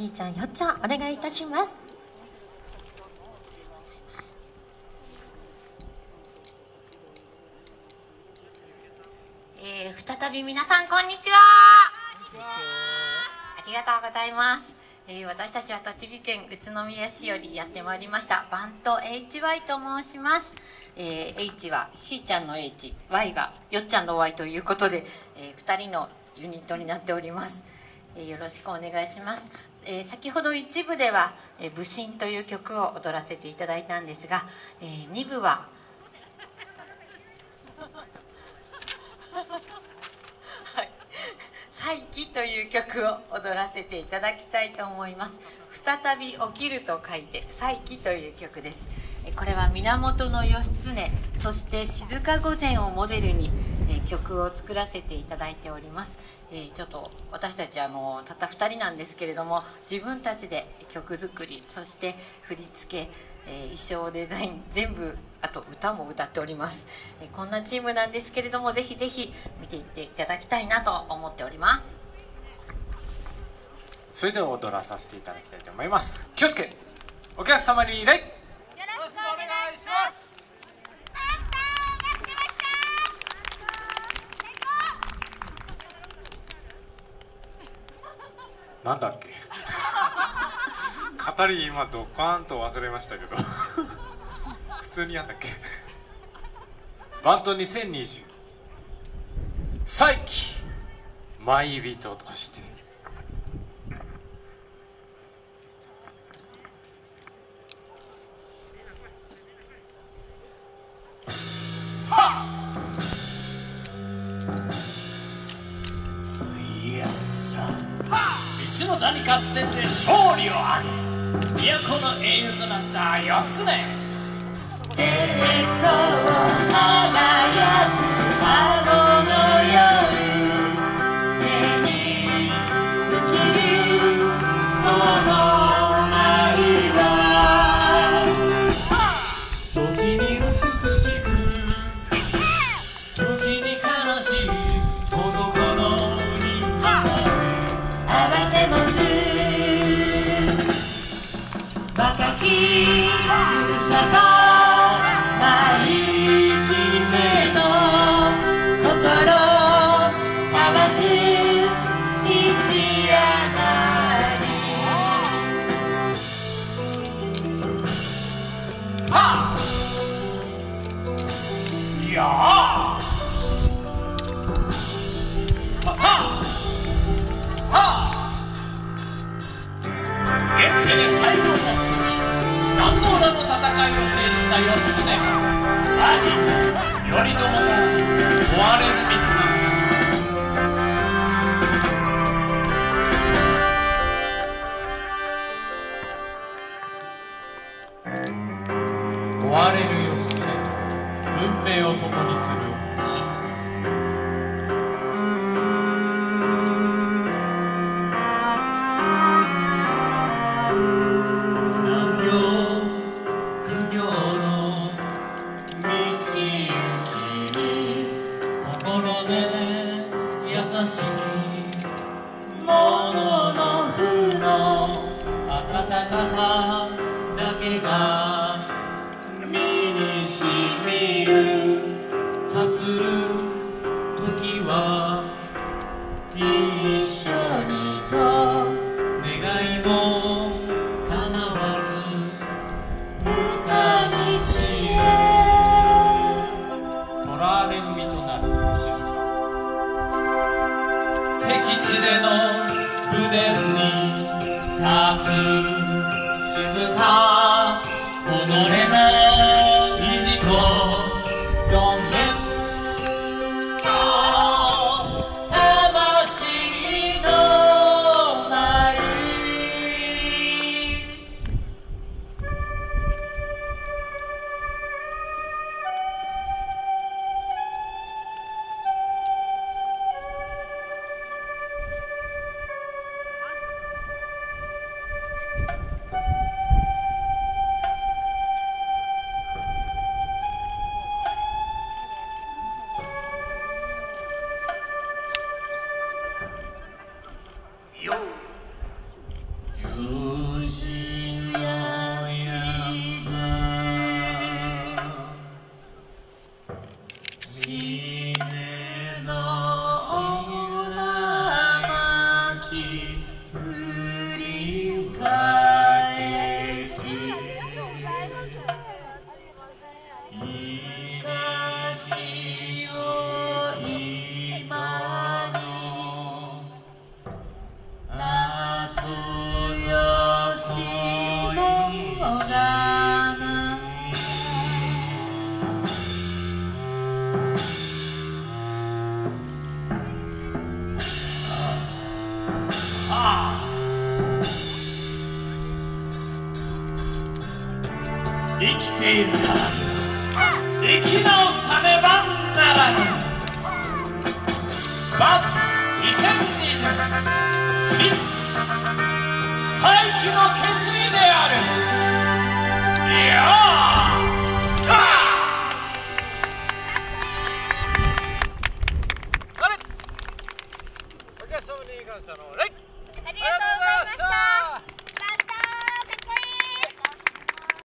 ひーちゃんよっちゃんお願いいたします。えー、再び皆さんこんにちは。ありがとうございます、えー、私たちは栃木県宇都宮市よりやってまいりました。バント HY と申します、えー、H はひーちゃんの HY がよっちゃんの Y ということで、えー、2人のユニットになっております、えー、よろしくお願いしますえー、先ほど一部では「えー、武神」という曲を踊らせていただいたんですが、えー、2部ははい「再起」という曲を踊らせていただきたいと思います。再び起きると書いて「再起」という曲です。これは源義経そして静御前をモデルにえ曲を作らせていただいております。えー、ちょっと私たちあのたった2人なんですけれども自分たちで曲作りそして振り付け、えー、衣装デザイン全部あと歌も歌っております、えー、こんなチームなんですけれどもぜひぜひ見ていっていただきたいなと思っております。それでは踊らさせていただきたいと思います。気をつけお客様に礼よろしくお願いしますなんだっけ？語り今ドカーンと忘れましたけど。普通にやったっけ？バント2020再起。マイ人として。一の谷合戦で勝利を挙げ都の英雄となった義経 cerca. 義経が兄頼朝と追われるべきなった追われる義経と運命を共にする。温かさだけが身にしみる初る時は一緒にと願いも叶わず。二道へ取られる身となる静敵地での無念に立つ静か己死きているから生き直さねばならぬバッ2020新再起の決意である。いやーはお客様に感謝の礼。